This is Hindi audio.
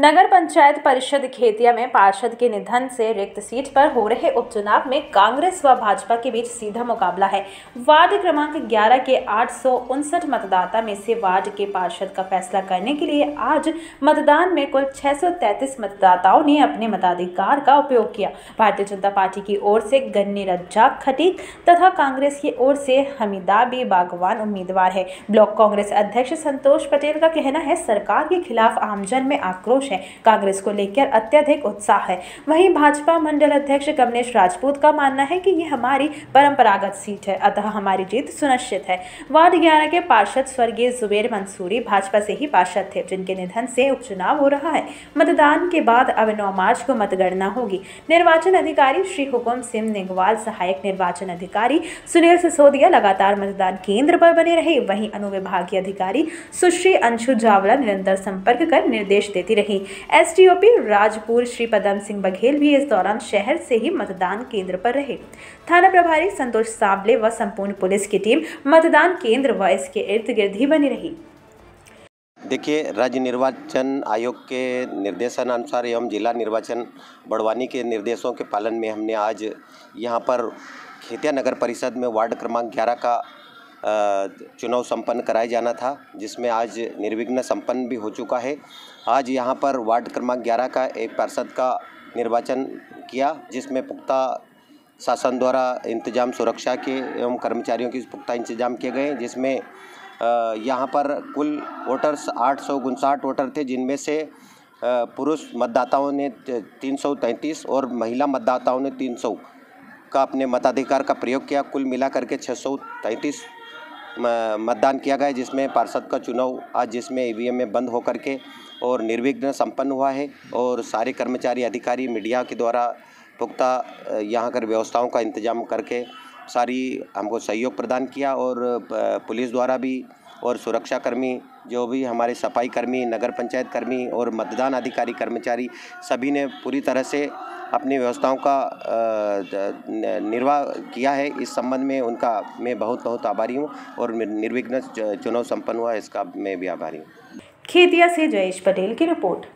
नगर पंचायत परिषद खेतिया में पार्षद के निधन से रिक्त सीट पर हो रहे उपचुनाव में कांग्रेस व भाजपा के बीच सीधा मुकाबला है। वार्ड क्रमांक 11 के आठ सौ उनसठ मतदाता में से वार्ड के पार्षद का फैसला करने के लिए आज मतदान में कुल 633 मतदाताओं ने अपने मताधिकार का उपयोग किया। भारतीय जनता पार्टी की ओर से गन्नी रज्जाक खटीक तथा कांग्रेस की ओर से हमीदाबी बागवान उम्मीदवार है। ब्लॉक कांग्रेस अध्यक्ष संतोष पटेल का कहना है, सरकार के खिलाफ आमजन में आक्रोश आक्रोश है। कांग्रेस को लेकर अत्यधिक उत्साह है। वहीं भाजपा मंडल अध्यक्ष कमलेश राजपूत का मानना है कि ये हमारी परंपरागत सीट है, अतः हमारी जीत सुनिश्चित है। वार्ड ग्यारह के पार्षद स्वर्गीय जुबेर मंसूरी भाजपा से ही पार्षद थे, जिनके निधन से उपचुनाव हो रहा है। मतदान के बाद अब नौ मार्च को मतगणना होगी। निर्वाचन अधिकारी श्री हुकुम सिंह निगवाल, सहायक निर्वाचन अधिकारी सुनील सिसोदिया लगातार मतदान केंद्र पर बने रहे। वहीं अनुविभागीय अधिकारी सुश्री अंशु जावला निरंतर संपर्क कर निर्देश देती रही रही। एसडीओपी राजपुर, श्री पदम सिंह बघेल भी इस दौरान शहर से ही मतदान केंद्र पर रहे। थाना प्रभारी संतोष सावले व संपूर्ण पुलिस की टीम मतदान केंद्र व इसके इर्द गिर्द ही बनी रही। देखिए, राज्य निर्वाचन आयोग के निर्देशानुसार एवं जिला निर्वाचन बड़वानी के निर्देशों के पालन में हमने आज यहाँ पर खेतिया नगर परिषद में वार्ड क्रमांक 11 का चुनाव संपन्न कराया जाना था, जिसमें आज निर्विघ्न संपन्न भी हो चुका है। आज यहाँ पर वार्ड क्रमांक 11 का एक पार्षद का निर्वाचन किया, जिसमें पुख्ता शासन द्वारा इंतज़ाम सुरक्षा के एवं कर्मचारियों के पुख्ता इंतज़ाम किए गए, जिसमें यहाँ पर कुल वोटर्स आठ सौ उनसाठ वोटर थे, जिनमें से पुरुष मतदाताओं ने तीन सौ तैंतीस और महिला मतदाताओं ने तीन सौ का अपने मताधिकार का प्रयोग किया। कुल मिला करके छः सौ तैंतीस मतदान किया गया जिसमें पार्षद का चुनाव आज जिसमें ईवीएम में बंद होकर के और निर्विघ्न संपन्न हुआ है और सारे कर्मचारी, अधिकारी, मीडिया के द्वारा पुख्ता यहाँ कर व्यवस्थाओं का इंतज़ाम करके सारी हमको सहयोग प्रदान किया और पुलिस द्वारा भी और सुरक्षाकर्मी, जो भी हमारे सफ़ाई कर्मी नगर पंचायत कर्मी और मतदान अधिकारी कर्मचारी, सभी ने पूरी तरह से अपनी व्यवस्थाओं का निर्वाह किया है। इस संबंध में उनका मैं बहुत बहुत आभारी हूँ और निर्विघ्न चुनाव संपन्न हुआ, इसका मैं भी आभारी हूँ। खेतिया से जयेश पटेल की रिपोर्ट।